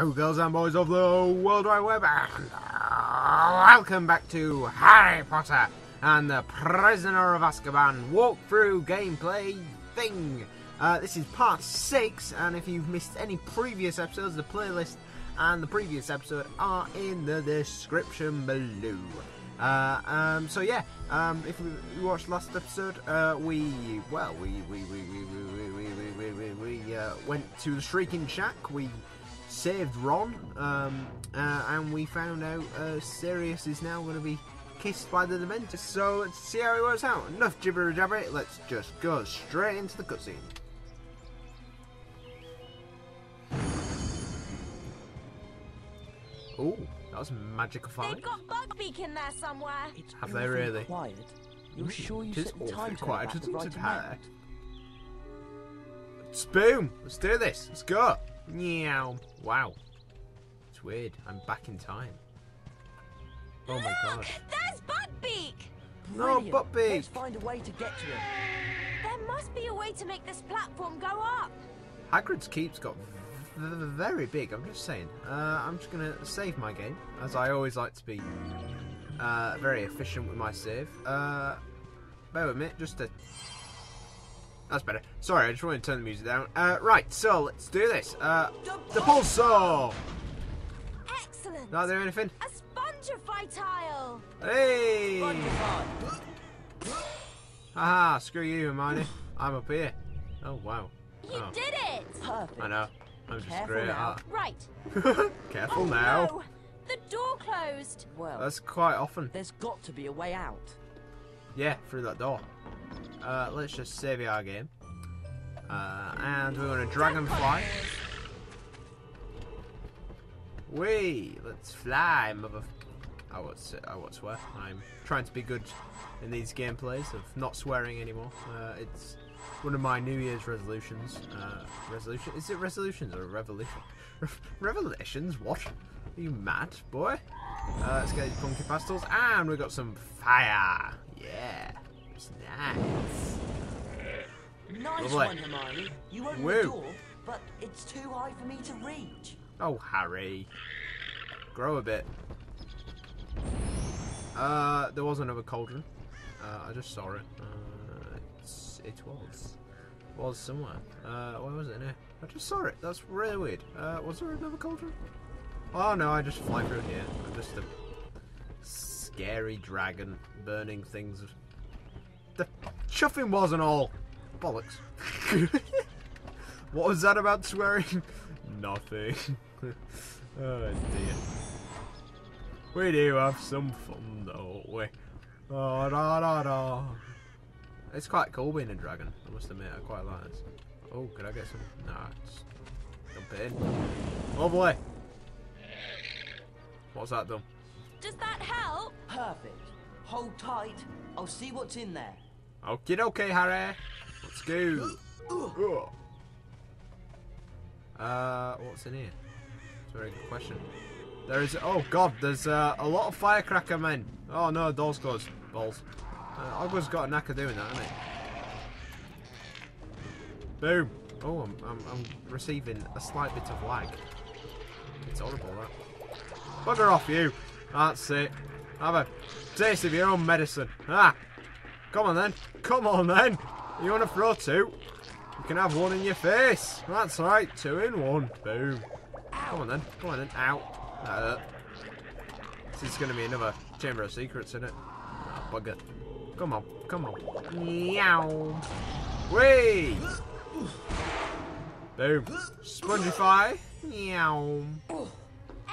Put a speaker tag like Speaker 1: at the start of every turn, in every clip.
Speaker 1: Hello, girls and boys of the World Wide Web, and uh, welcome back to Harry Potter and the Prisoner of Azkaban walkthrough gameplay thing. Uh, this is part 6, and if you've missed any previous episodes, the playlist and the previous episode are in the description below. Uh, um, so yeah, um, if we watched last episode, uh, we well we we we we we we we, we, we, we uh, went to the Shrieking Shack. We saved Ron, um, uh, and we found out uh, Sirius is now going to be kissed by the Dementors. So let's see how it works out. Enough jibber jabber. Let's just go straight into the cutscene. Oh, that was magicifying.
Speaker 2: They've got Buckbeak in there somewhere.
Speaker 3: It's
Speaker 1: Have they really?
Speaker 3: Quiet. You're
Speaker 1: Mm,
Speaker 3: sure you
Speaker 1: it is
Speaker 3: set the
Speaker 1: awfully
Speaker 3: time
Speaker 1: quiet.
Speaker 3: at the
Speaker 1: Doesn't
Speaker 3: right
Speaker 1: it have-
Speaker 3: amount?
Speaker 1: Spoon! Let's do this. Let's go. Meow. Wow. It's weird. I'm back in time. Oh my god.
Speaker 2: Look, there's Buckbeak.
Speaker 1: No,
Speaker 3: Brilliant.
Speaker 1: Buckbeak.
Speaker 3: Let's find a way to get to him.
Speaker 2: There must be a way to make this platform go up.
Speaker 1: Hagrid's keep's got v- v- very big. I'm just saying. Uh, I'm just gonna save my game, as I always like to be uh, very efficient with my save. Uh, bear with me, just a. That's better. Sorry, I just wanted to turn the music down. Uh, right, so let's do this. Uh, the pulsar.
Speaker 2: Excellent.
Speaker 1: Not there anything?
Speaker 2: A spongify tile.
Speaker 1: Hey!
Speaker 3: Wonderful.
Speaker 1: Haha, screw you, Hermione. I'm up here. Oh, wow.
Speaker 2: You
Speaker 1: Oh.
Speaker 2: did it.
Speaker 3: Perfect.
Speaker 1: I know. I'm just
Speaker 3: Careful
Speaker 1: great
Speaker 3: now.
Speaker 1: at
Speaker 2: Right.
Speaker 1: Careful
Speaker 2: oh,
Speaker 1: now.
Speaker 2: No. The door closed.
Speaker 3: Well,
Speaker 1: That's quite often.
Speaker 3: there's got to be a way out.
Speaker 1: Yeah, through that door. Uh, let's just save our game. Uh, and we're going to dragonfly. Wee! Let's fly, mother. I say, I would swear. I'm trying to be good in these gameplays of not swearing anymore. Uh, it's one of my New Year's resolutions. Uh, resolution? Is it resolutions or revolution? Revelations? What? Are you mad, boy? Uh, let's get these punky pastels, and we've got some fire. Yeah, it's nice.
Speaker 3: Nice
Speaker 1: Lovely.
Speaker 3: one, Hermione. You opened
Speaker 1: Woo.
Speaker 3: the door, but it's too high for me to reach.
Speaker 1: Oh, Harry, grow a bit. Uh, there was another cauldron. Uh, I just saw it. Uh, it's, it was was somewhere. Uh, where was it? In here? I just saw it. That's really weird. Uh, was there another cauldron? Oh no, I just fly through here. I'm just a scary dragon burning things. The chuffing wasn't all bollocks. what was that about swearing? Nothing. oh dear. We do have some fun, don't we? Oh, da, da, da. It's quite cool being a dragon, I must admit. I quite like this. Oh, could I get some? Nah, just jump in. Oh, Lovely. What's that done?
Speaker 2: Does that help?
Speaker 3: Perfect. Hold tight. I'll see what's in there.
Speaker 1: Okay, okay, Harry. Let's go. Uh, what's in here? It's a very good question. There is. Oh God, there's uh, a lot of firecracker men. Oh no, doors closed. Balls. Uh, Ogwa's got a knack of doing that, hasn't he? Boom. Oh, I'm, I'm, I'm receiving a slight bit of lag. It's horrible, that. Bugger off, you. That's it. Have a taste of your own medicine. Ah. Come on then. Come on then. You want to throw two? You can have one in your face. That's right. Two in one. Boom. Come on then. Come on then. Out. Uh, this is going to be another Chamber of Secrets, isn't it? Oh, bugger. Come on. Come on. Meow. Whee! Boom. Spongify. Meow.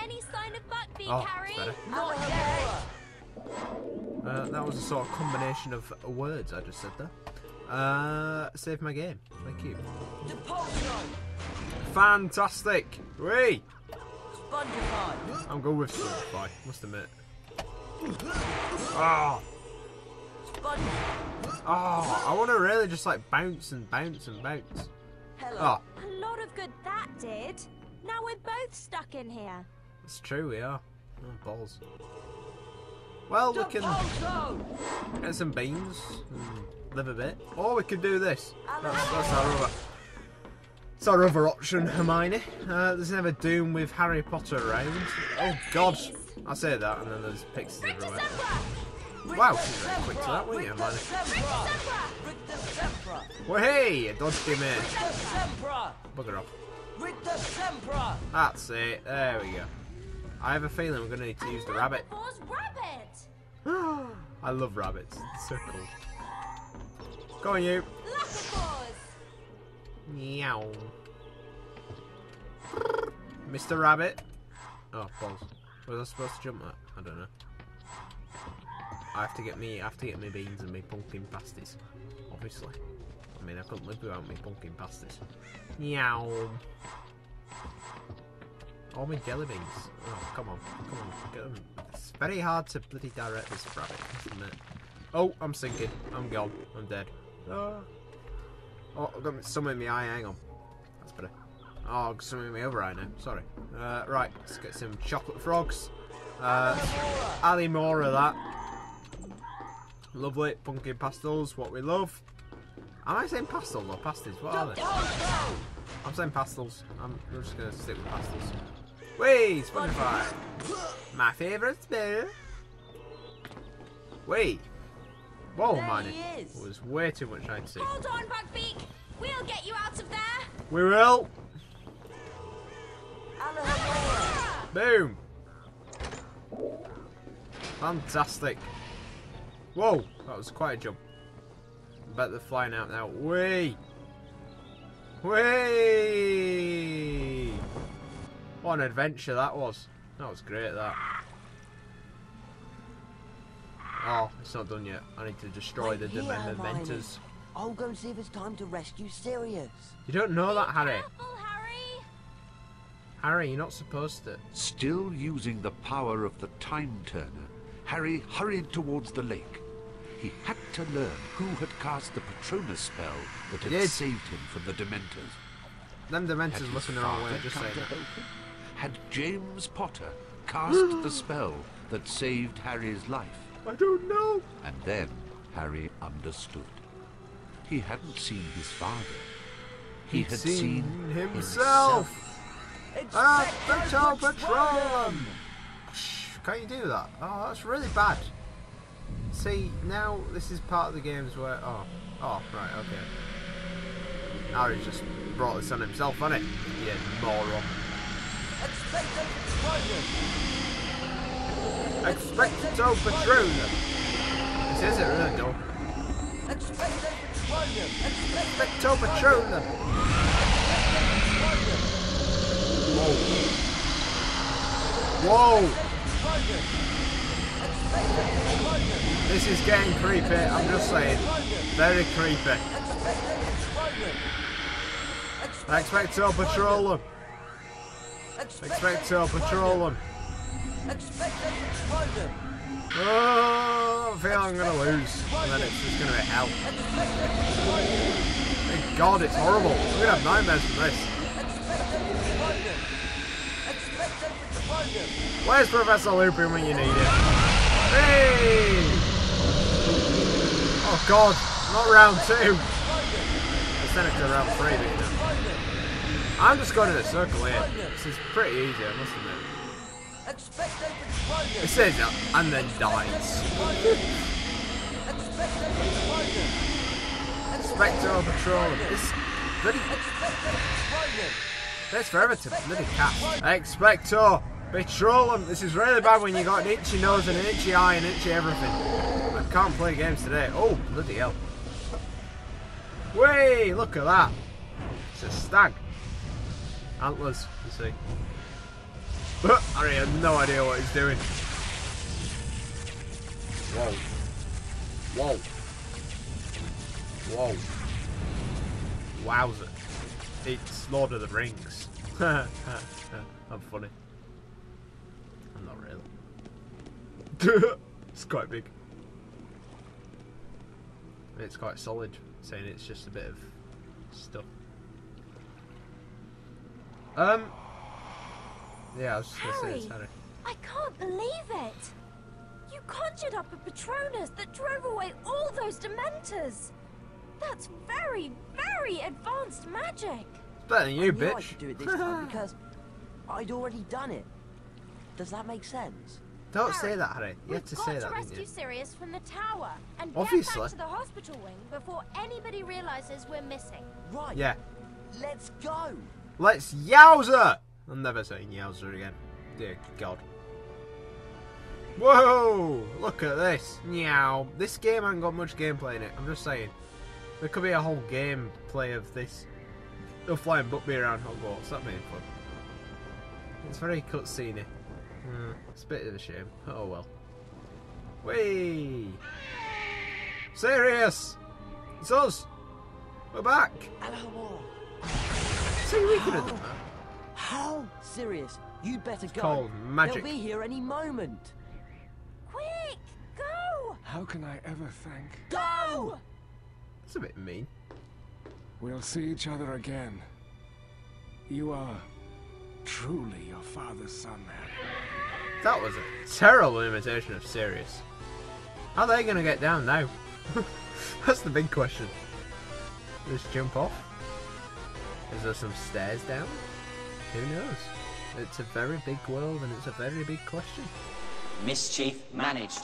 Speaker 2: Any sign of Buckbeak,
Speaker 1: Oh,
Speaker 2: Harry?
Speaker 1: better.
Speaker 3: Not yet.
Speaker 1: Uh, that was a sort of combination of words I just said there. Uh, save my game. Thank you. Fantastic! Whee!
Speaker 3: Spongify.
Speaker 1: I'm going with Spotify, must admit. Oh,
Speaker 3: Sponge.
Speaker 1: oh, I want to really just like bounce and bounce and bounce.
Speaker 3: Hello.
Speaker 1: Oh,
Speaker 2: A lot of good that did. Now we're both stuck in here.
Speaker 1: it's true, we are. Oh, balls. Well, we can get some beans and live a bit. Or we could do this. That's, that's our other. It's our other option, Hermione. Uh, there's never Doom with Harry Potter around. Oh God! I say that, and then there's pixies everywhere. Wow, she's very quick to that, weren't you, Hermione? Well, hey, dodged him in. Bugger off. That's it. There we go. I have a feeling we're going to need to use the rabbit.
Speaker 2: Rabbit!
Speaker 1: I love rabbits. It's so cool. Go on, you. Meow. Mr. Rabbit. Oh, balls. Was I supposed to jump that? I don't know. I have to get me. I have to get me beans and me pumpkin pasties. Obviously. I mean, I couldn't live without me pumpkin pasties. Meow. All my jelly beans. Oh, come on, come on, get them. It's very hard to bloody direct this rabbit, isn't it? Oh, I'm sinking. I'm gone. I'm dead. Ah. Oh, I've got some in my eye. Hang on. That's better. Oh, I've got some in my other eye now. Sorry. Uh, right, let's get some chocolate frogs. Uh, Ali more of that. Lovely. Pumpkin pastels, what we love. Am I saying pastels or pasties? What are they? I'm saying pastels. I'm I'm just going to stick with pastels. Wait, Spotify. My favourite spell. Wait. Whoa,
Speaker 3: There
Speaker 1: man. It was way too much I'd see.
Speaker 2: Hold on, Buckbeak! We'll get you out of there!
Speaker 1: We will. Boom! Fantastic. Whoa, that was quite a jump. I bet they're flying out now. Whee! Whee! What an adventure that was. That was great, that. Oh, it's not done yet. I need to destroy
Speaker 3: Wait
Speaker 1: the
Speaker 3: here,
Speaker 1: Dementors.
Speaker 3: I'll go and see if it's time to rescue Sirius.
Speaker 1: You don't know that, Harry.
Speaker 2: Careful, Harry!
Speaker 1: Harry, you're not supposed to.
Speaker 4: Still using the power of the Time Turner, Harry hurried towards the lake. He had to learn who had cast the Patronus spell that had saved him from the Dementors.
Speaker 1: Them
Speaker 4: Had
Speaker 1: Dementors
Speaker 4: his
Speaker 1: looking the wrong way, just saying that.
Speaker 4: Help him? Had James Potter cast the spell that saved Harry's life?
Speaker 1: I don't know.
Speaker 4: And then Harry understood. He hadn't seen his father. He
Speaker 1: He'd
Speaker 4: had
Speaker 1: seen
Speaker 4: seen
Speaker 1: himself.
Speaker 3: It's
Speaker 1: Ah,
Speaker 3: Spectre
Speaker 1: Patrol Patrol!
Speaker 3: Patrolum!
Speaker 1: Can't you do that? Oh, that's really bad. See, now this is part of the games where. Oh, oh, right, okay. Harry just brought this on himself, hasn't it? Yeah, moron.
Speaker 3: Expecto Patronum!
Speaker 1: This is it, really, though.
Speaker 3: Expecto Patronum!
Speaker 1: Expecto Patronum! Whoa! Whoa! This is getting creepy, I'm just saying. Very creepy. Expecto Patronum! Expecto Patronum!
Speaker 3: Expecto Patronum!
Speaker 1: Oh, I feel I'm gonna lose. And then it's just gonna be hell. Thank God, it's horrible. We're gonna have nightmares from this. Where's Professor Lupin when you need him? Hey! Oh God, not round two. Let's send it to round three, but you know. I'm just going in a circle here. This is pretty easy, I must admit. It says that and then dies. Spectral Patrol. This bloody! Takes forever to bloody cast. Expecto Petroleum. This is really bad when you got an itchy nose and an itchy eye and itchy everything. I can't play games today. Oh, bloody hell. Way, look at that. It's a stag. Antlers, you see. But Harry had no idea what he's doing. Whoa. Whoa. Whoa. Wowzer. It's Lord of the Rings. I'm funny. I'm not really. it's quite big. It's quite solid, saying it's just a bit of stuff. Um. Yeah, I was just gonna say it's
Speaker 2: Harry.
Speaker 1: Harry.
Speaker 2: I can't believe it! You conjured up a Patronus that drove away all those Dementors! That's very, very advanced magic!
Speaker 1: It's Better than you,
Speaker 3: I knew I
Speaker 1: bitch.
Speaker 3: could do it this time because I'd already done it. Does that make sense?
Speaker 1: Don't say that, Harry. You
Speaker 2: We've
Speaker 1: to
Speaker 2: got
Speaker 1: say
Speaker 2: to
Speaker 1: that, didn't
Speaker 2: rescue? Sirius from the tower and
Speaker 1: Obviously.
Speaker 2: get back to the hospital wing before anybody realizes we're missing.
Speaker 3: Right.
Speaker 1: Yeah.
Speaker 3: Let's go.
Speaker 1: Let's yowza! I'm never saying yowza again. Dear God. Whoa! Look at this. Meow. This game hasn't got much gameplay in it. I'm just saying. There could be a whole gameplay of this. A flying Buckbeak around Hogwarts. That'd be fun. It's very cutscene mm, It's a bit of a shame. Oh well. Whee! Sirius! It's us! We're back!
Speaker 3: Hello.
Speaker 1: See, we could have done that.
Speaker 3: How? Sirius? You'd better go.
Speaker 1: called magic.
Speaker 3: They'll be here any moment.
Speaker 2: Quick! Go!
Speaker 5: How can I ever thank?
Speaker 3: Go!
Speaker 1: It's a bit mean.
Speaker 5: We'll see each other again. You are truly your father's son, Harry.
Speaker 1: That was a terrible imitation of Sirius. How are they going to get down now? That's the big question. Just jump off? Is there some stairs down? Who knows? It's a very big world and it's a very big question.
Speaker 6: Mischief managed.